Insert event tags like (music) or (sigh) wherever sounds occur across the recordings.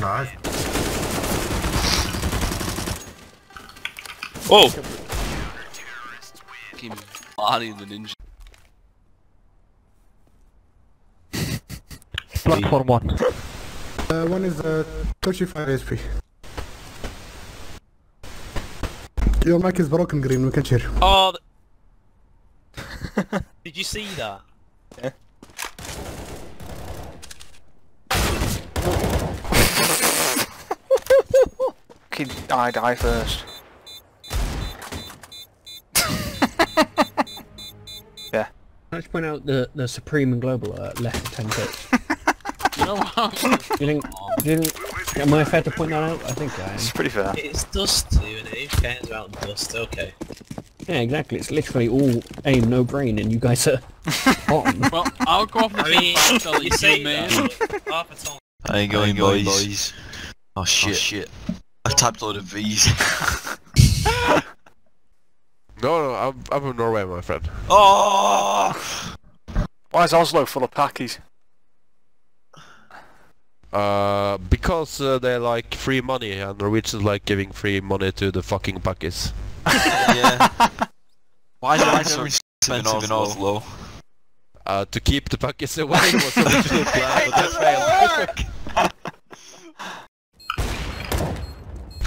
Nice. Whoa! Fucking body the ninja. (laughs) Platform one. Uh, one is uh, 35 HP. Your mic is broken, Green. We can't hear. you. Oh! th- (laughs) Did you see that? Fucking I die first. (laughs) yeah. Can I just point out the the Supreme and Global are less than 10 ticks? (laughs) You know what? Do you think? Do you think? Am I fair to point that out? I think I am. It's pretty fair. It's dust too, and who cares about dust? Okay. Yeah, exactly. It's literally all aim, no brain, and you guys are on. (laughs) well, I'll go off the I mean, same you you say man. that, but half a. I ain't going, boys. Oh shit. Oh shit. I've typed a load of V's. (laughs) No, no, I'm, I'm from Norway, my friend. oh! Why is Oslo full of packies? Uh, because uh, they like free money, and Norwegians like giving free money to the fucking Pakis. (laughs) yeah. Why is it so expensive in Oslo? Uh, to keep the Pakis away was (laughs) the original plan, but that failed.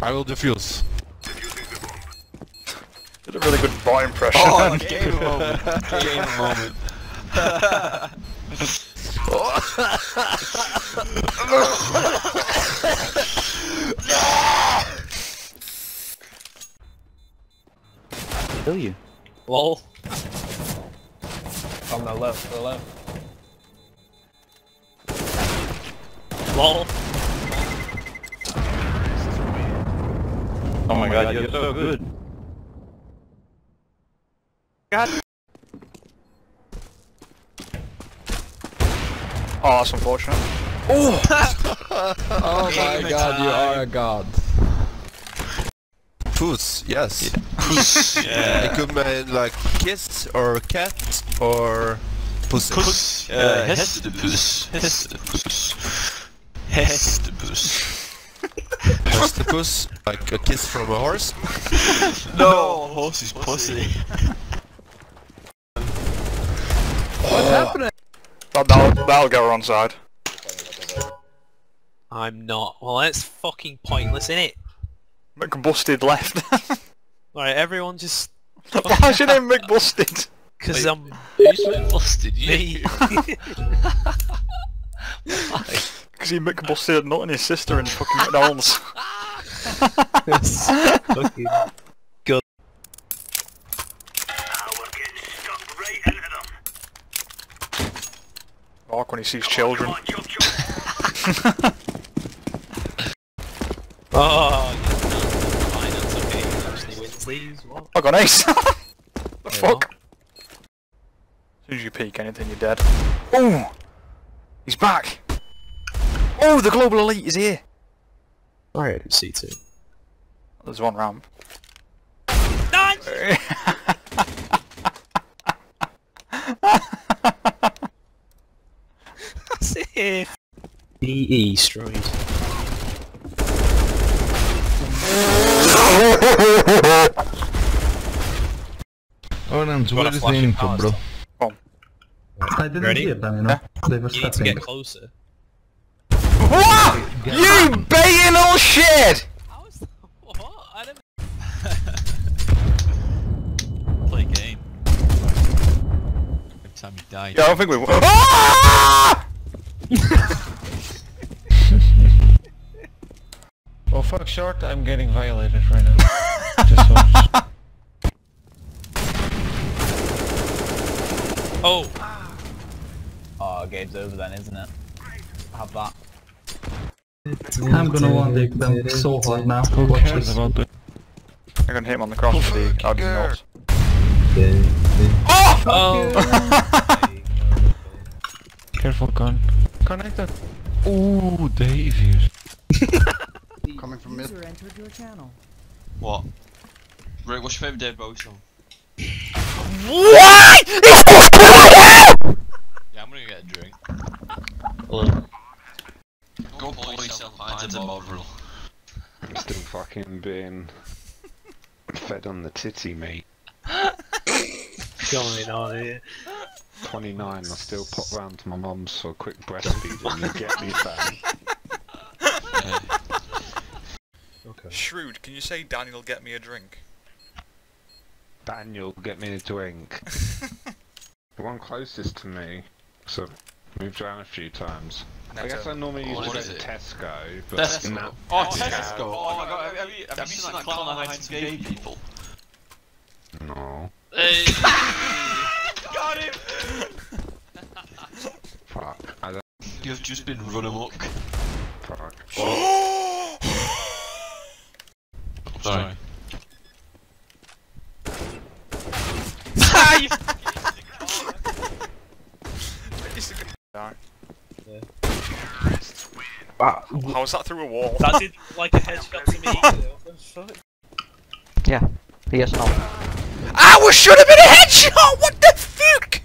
I will defuse. Did a really good bot impression. Oh, (laughs) game moment. Game moment. Kill you. Lol. On the left, the left. Lol. Oh my god, you're so good. God. Oh, that's unfortunate. Oh my god, you are a god. Puss, yes. (laughs) Yeah. It could mean like kiss or cat or pussy. Puss. Uh, Hestepus. Hestepus. Hestepus. Hestepus, like a kiss from a horse. (laughs) No, horse is pussy. (laughs) What's oh. happening? That, that'll, that'll get her on side. I'm not. Well, that's fucking pointless, innit? McBusted left. (laughs) Alright, everyone just... Why's your name McBusted? Cause I'm... Who's been busted? You? Me. Because he McBusted not nut and his sister in fucking McDonald's. (laughs) (laughs) fucking... Mark when he sees children. (laughs) Oh, yeah, fine, that's okay. Actually wins these. What? I got an ace! the Wait, fuck? As soon as you peek anything, you're dead. Ooh! He's back! Oh, the global elite is here! Sorry, I didn't see two. There's one ramp. That's it. DE destroyed. Oh, Nams, Got where a the flashing info, bro? I didn't Ready? hear them, you know. They were You need to get closer. What? You baiting all shit! How is that? What? I don't... Play game. Every time you die. Yeah, I don't think we. Ah! (laughs) Oh fuck, short, I'm getting violated right now. (laughs) Just watch. Oh! Oh, game's over then, isn't it? Have that. I'm gonna one dig them so hard now. Who Watch cares this. about that? I'm gonna hit him on the cross with the Audi nuts. Oh! (laughs) Careful, gun. Connected. Ooh, Davies. (laughs) Coming from mid. What? Rick, what's your favourite Dave Bowie song? What? Yeah, I'm gonna get a drink. Hello. Go police myself finds a Bovril. I'm still fucking being fed on the titty, mate. Going on here. 29, I still pop round to my mum's for a quick breastfeed and you get me, fam. Shrewd, can you say Daniel get me a drink? Daniel, get me a drink. (laughs) the one closest to me, so moved around a few times. I guess I normally use usually it? to Tesco, but Tesco. now Oh, Tesco. Oh, oh, oh my god, have you, have you seen that clown that hides gay people? no. Hey. (laughs) Got him! Fuck. I don't. You've just been run amok. Fuck. (gasps) Sorry. Darn. Yeah. How that through a wall? That did like a headshot to me. yeah, the fuck? Yes, no. I was should have been a headshot! What the fuck?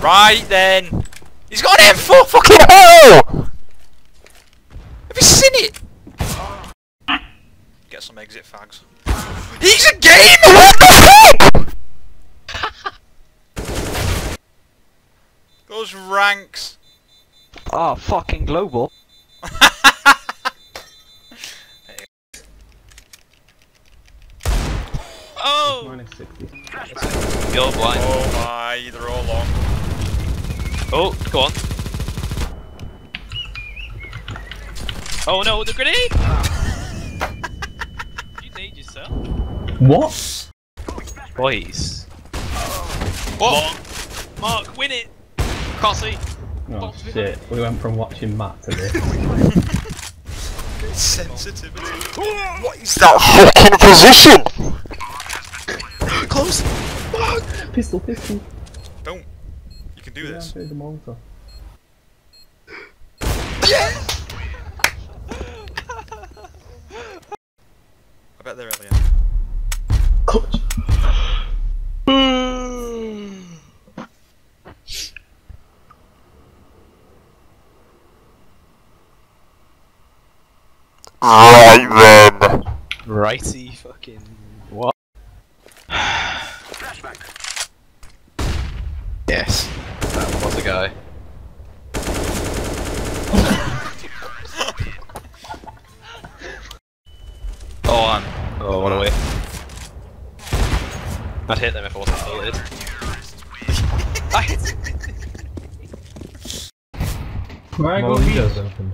Right then. He's got an M4 fucking hole! Have you seen it? Get some exit fags. He's a gamer! What the fuck? Those ranks. Oh, fucking global. (laughs) Oh! Minus 60. You're blind. Oh my, they're all long. Oh, go on. Oh no, the grenade! (laughs) you made yourself. What? Boys. What? Mark, win it! Can't see. Oh shit, we went from watching Matt to this. Sensitivity. what is that fucking position? Close. Fuck! Pistol, pistol. Don't. You can do Yeah, this. through the Molotov. (laughs) I bet they're earlier. Right then. Righty fucking what? Flashback. Yes. That was the guy. oh, on. Oh, what a way. I'd hit them if I wasn't heated. Right, More go windows open.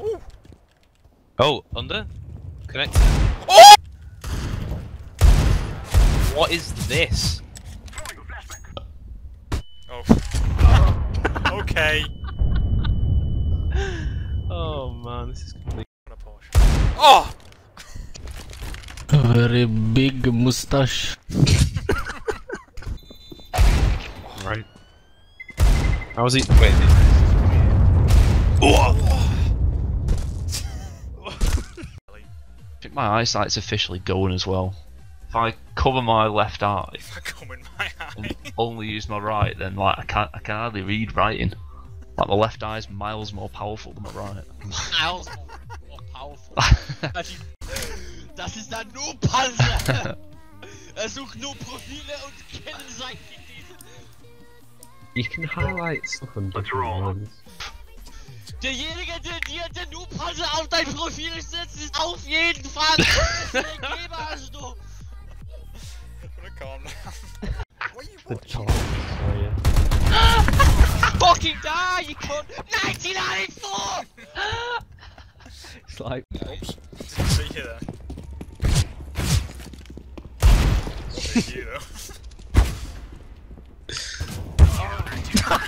Oh, under? Connect. What is this? Oh. okay. Oh man, this is complete. Oh! Very big mustache. Right. How was he? Wait. Oh! I think my eyesight's officially going as well. If I cover my left eye If I come in my eye. and (laughs) only use my right, then like I can't I can hardly read writing. Like my left eye's miles more powerful than my right. Miles more powerful. (laughs) Das ist ein Noob-Panzer! (laughs) er sucht nur Profile und Kennzeichen. You can highlight stuff on different ones. Derjenige, der dir den Noob-Panzer auf dein Profil setzt, ist auf jeden Fall der (laughs) Geber, also du. you The top. Oh yeah. Fucking die, you cunt! 1994! It's like Oops. Didn't see you there. See you though. (laughs)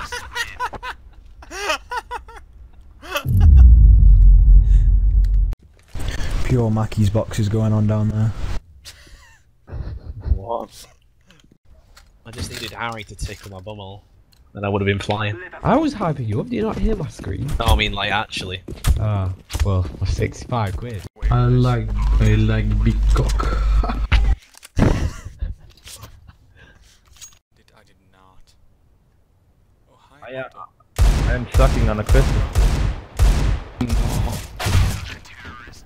Pure Mackey's boxes going on down there. what? I just needed Harry to tickle my bumhole, and I would have been flying. I was hyping you up. Do you not hear my scream? No, I mean like actually. Ah, well, 65 quid. I like, I like big cock. (laughs) Did, I did not. Hi. I, uh, I'm sucking on a crystal.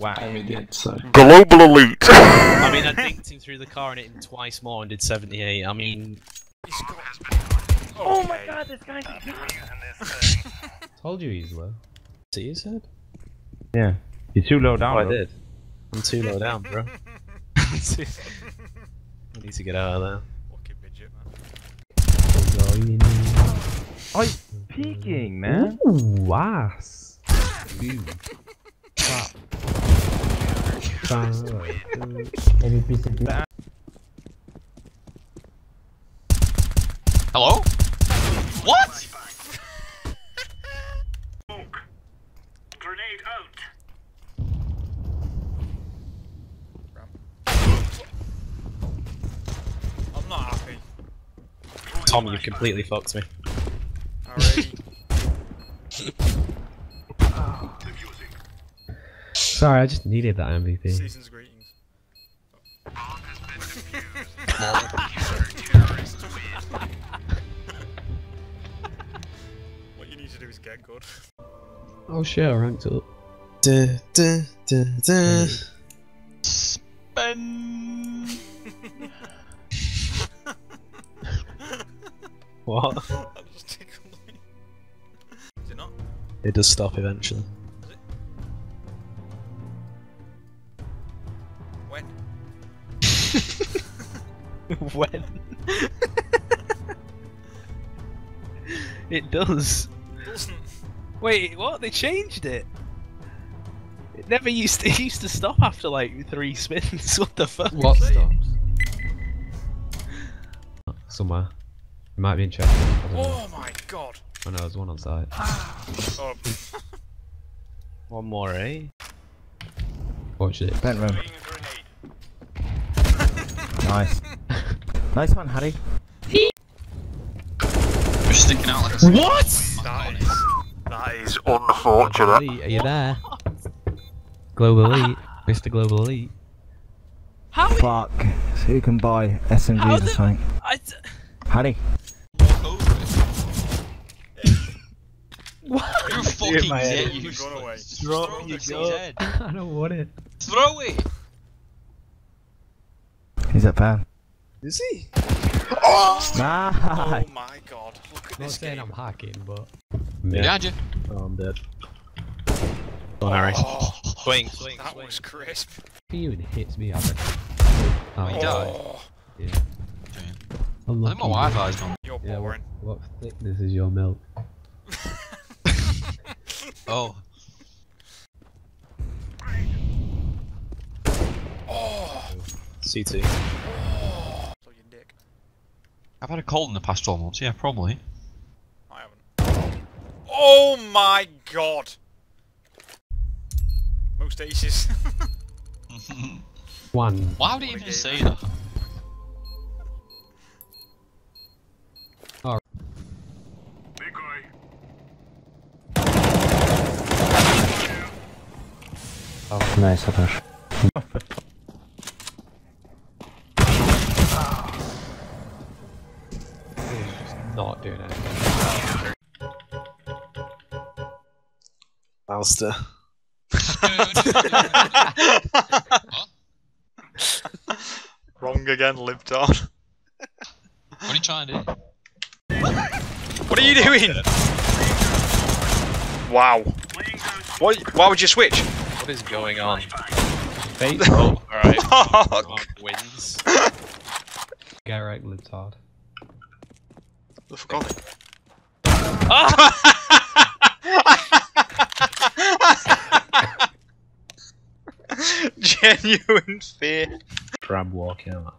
Wow. I did so. Global elite. (laughs) I mean, I (laughs) dinked him through the car and hit him twice more and did 78. I mean, Oh my god, this guy's (laughs) Told you he's low. see you said? Yeah. You're too low down. Oh, I did. I'm too low down, bro. I need to get out of there. Oh, he's peeking, man. Ooh, ass. Ooh. Fuck. Hello? What? Grenade out. I'm not happy. Tom, you completely fucked me. Alright. Sorry, I just needed that MVP. Season's greetings. what you need to do is get good. Oh shit, I ranked up. Duh, duh, duh, duh. Ben. What? (laughs) It does stop eventually. When? (laughs) when? (laughs) it does. Doesn't. Wait, what? They changed it. It never used to. (laughs) It used to stop after like three spins. what the fuck? What stops? Somewhere. It might be in Chester. I know. Oh my god. I no, there's one on site. Oh. (laughs) One more, eh? Watch it. Vent room. nice. (laughs) nice one, Harry. You're sticking out like a What? That is, that is unfortunate. Elite, are you there? Global (laughs) Elite, Mr. Global Elite. How? Fuck. So who can buy SMGs or the- something? I d- Harry. What? You're fucking my head. dead. You You've away. Just Drop throw your gun. head. I don't want it. Throw it. He's at fan. Is he? Nice. Oh, oh (laughs) my god. Look at I'm not this saying game. I'm hacking, but. Behind you. Oh, I'm dead. Go on, Harry. Oh, (laughs) Swing, swing, that swing. was crisp. If he even hits me, I bet. Oh, He died. Oh, Yeah. I think Unlucky. my Wi-Fi's gone. you're Yeah, what, boring. what thickness is your milk? (laughs) Oh. Oh, CT. oh. So your dick. I've had a cold in the past 12 months. Yeah, probably. I haven't. Oh my god. Most aces. (laughs) One. Why would he even say that? Nice, Atash. Not doing it. Alistair. (laughs) Wrong again, Libtard. What are you trying to do? What are you doing? Wow. Why, why would you switch? What is going on? Fate. (laughs) Oh, alright. (laughs) Fuck. wins. Garrett lives hard. I forgot. Genuine fear. Crab walking out.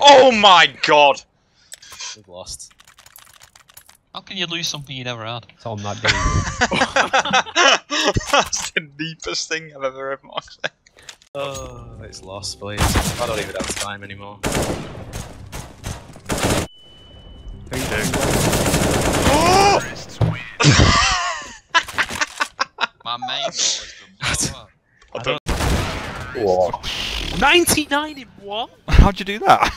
Oh my god! We've lost. How can you lose something you never had? It's on that game. That's the deepest thing I've ever heard Mark say. Oh, it's lost, please. I don't even have time anymore. (laughs) My main goal is to blow up. I don't. 99 in one? How'd you do that?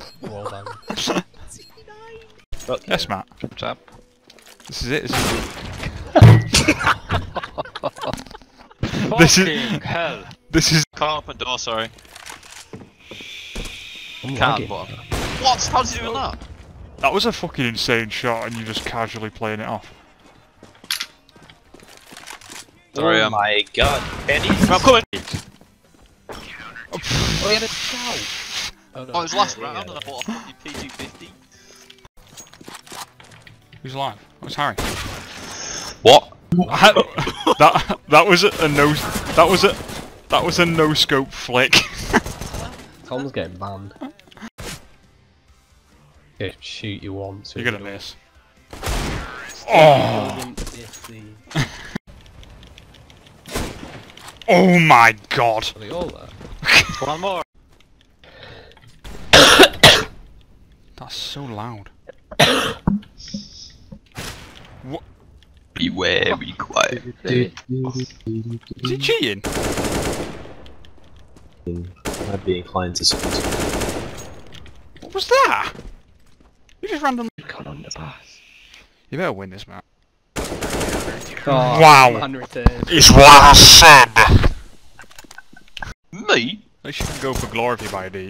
(laughs) well done. (laughs) yes, Matt. What's up? This is it. This is it. (laughs) this is hell. This is. Can't open door, sorry. I'm Can't, lagging. What? How's he doing that? That was a fucking insane shot, and you're just casually playing it off. Sorry, oh um, my god. Penny. I'm coming! Oh, he had a shout. Oh, it was last round and I bought a fucking P250. Who's alive? What's Harry? What? that that was a, a no. That was a that was a no scope flick. (laughs) Tom's getting banned. Yeah, shoot you once. You're gonna miss. Oh. Oh my god! Are they all there? One more. That's so loud. (coughs) (coughs) (coughs) what? Be very oh. quiet. Is he cheating? I'd be inclined to support. What was that? You just randomly got on the pass. You better win this map. Oh, wow! man returned. It's what I said! Me? At least you go for glory by (laughs) you buy a D.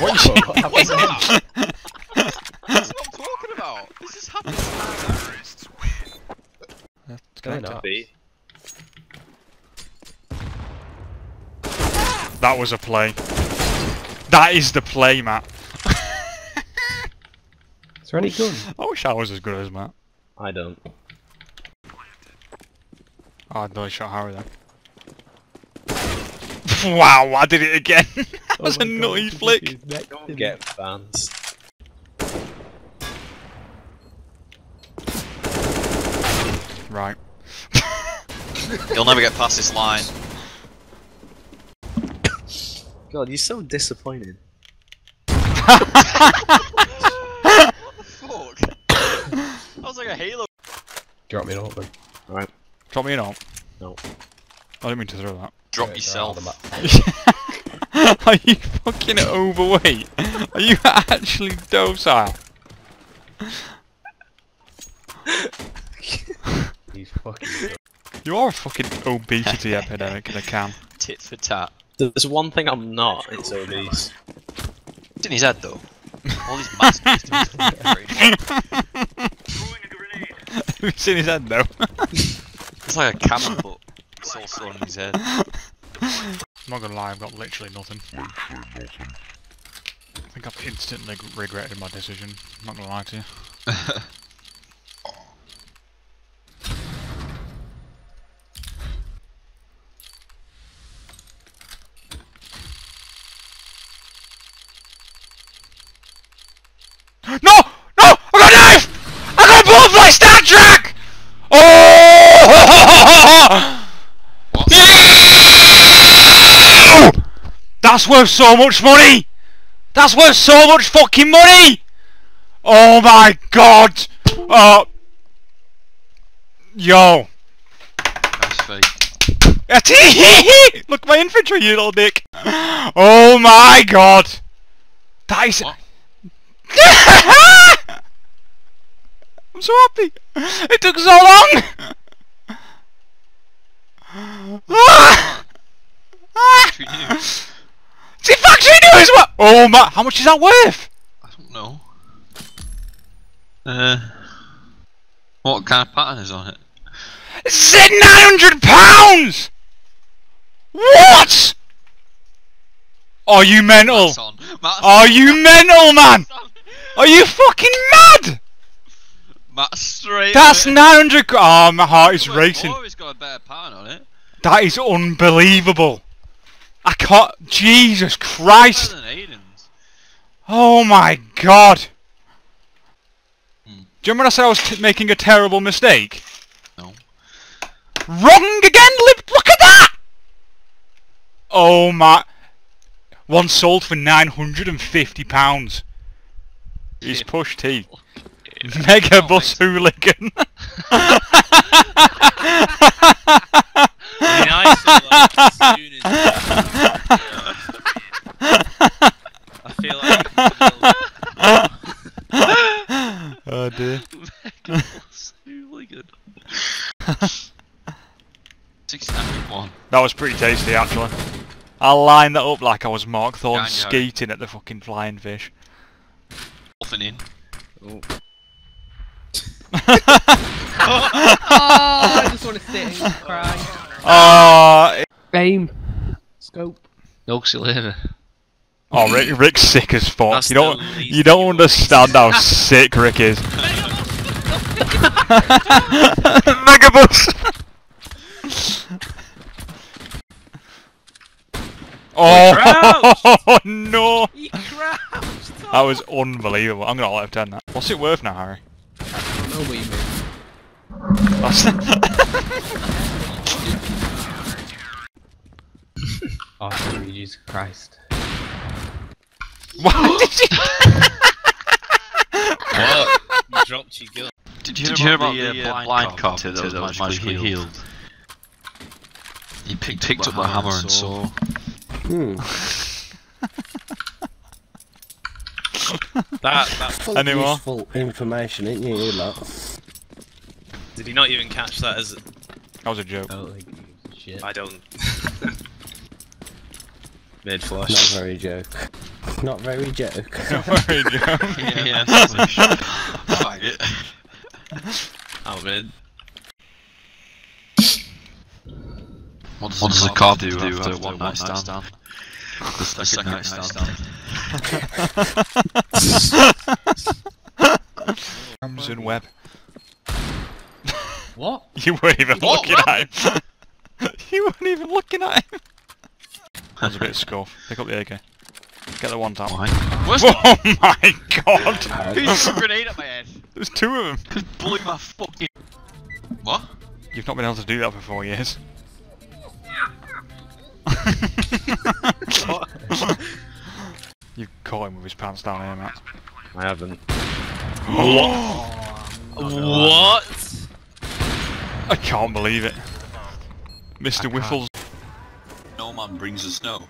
What you What's that? (laughs) about. This is happening. Going up. That was a play. That is the play, Matt. (laughs) Is there any gun? I wish I was as good as Matt. I don't. Oh, I nearly shot Harry then. (laughs) wow, I did it again. (laughs) Oh that was Oh a my nutty God, flick. Don't get fans. Right. You'll never get past this line. (laughs) God, you're so disappointed. What the fuck? (coughs) that was like a Halo. Drop me an open. Alright. Drop me an ult. No. I didn't mean to throw that. Drop Yeah, yourself. (laughs) Are you fucking overweight? Are you actually docile? (laughs) He's fucking good. You are a fucking obesity (laughs) epidemic in a can. Tit for tat. There's one thing I'm not, it's obese. It's in his head though. All these masters to his it's in his head though. It's like a camel, but it's also in his head. I'm not gonna lie, I've got literally nothing. I think I've instantly regretted my decision. I'm not gonna lie to you. (laughs) No! No! I got a knife! I butterfly StatTrak! Oh! That's worth so much money! That's worth so much fucking money! Oh my god! Oh. Yo. That's fake. (laughs) Look at my infantry, you little dick! Oh my god! That is... (laughs) I'm so happy! It took so long! Ah! Ah! See, factory news! What? Oh my! How much is that worth? I don't know. Uh, what kind of pattern is on it? It said 900 pounds! What? Are you mental? Matt's on. Matt's Are you mental, man? Are you fucking mad? Matt's straight. That's it. 900. gr- Oh, my heart is Wait, racing. It's got a better pattern on it. That is unbelievable. I can't. Jesus Christ. Better than Aiden's. Oh my god. Hmm. Do you remember when I said I was t making a terrible mistake? No. Wrong again, Lip. Look at that. Oh my. One sold for nine hundred and fifty pounds. He's pushed T. (laughs) Mega bus hooligan. (laughs) I mean, (laughs) I feel like as soon as I feel like oh dear. Hooligan. Hooligan. 69.1. That was pretty tasty, actually. I lined that up like I was Mark Thorne Ganya. skating at the fucking flying fish. Muffin in. Oh. Oh, I just want to sit and cry. Uh, Aim. Scope. Oxylene. oh, Rick, Rick's sick as fuck. That's you don't, the least you don't understand how sick Rick is. Megabus. oh (laughs) no! He crouched. That was unbelievable. I'm gonna let him turn that. What's it worth now, Harry? I don't know what you mean. That's Oh, Jesus Christ. Why did you? What? You dropped your gun. Did you, hear about the, uh, blind, carpenter that, was magically healed? He picked, picked up the hammer and saw. Hmm. (laughs) (laughs) That, that. Full Any more? useful information, ain't you, you lot? Did he not even catch that as? That was a joke. I don't think he gives a shit. I don't. (laughs) Mid flush. Not very joke. Not very joke. (laughs) Not very joke. (laughs) yeah, yeah, that's Fag it. Out mid. What does, what does the card do, after, one night stand? The second, night stand. Amazon Web. What? (laughs) You weren't even What? looking at him. (laughs) you weren't even looking at him. That was a bit of scuff. Pick up the AK. Get the one tap. Why? Where's (laughs) Oh my god! Who threw a grenade at my head? There's two of them. Just blew my fucking. What? You've not been able to do that for four years. You've caught him with his pants down here, Matt. I haven't. (gasps) Oh, what? I can't believe it. Mr. Whiffles. No man brings the snow.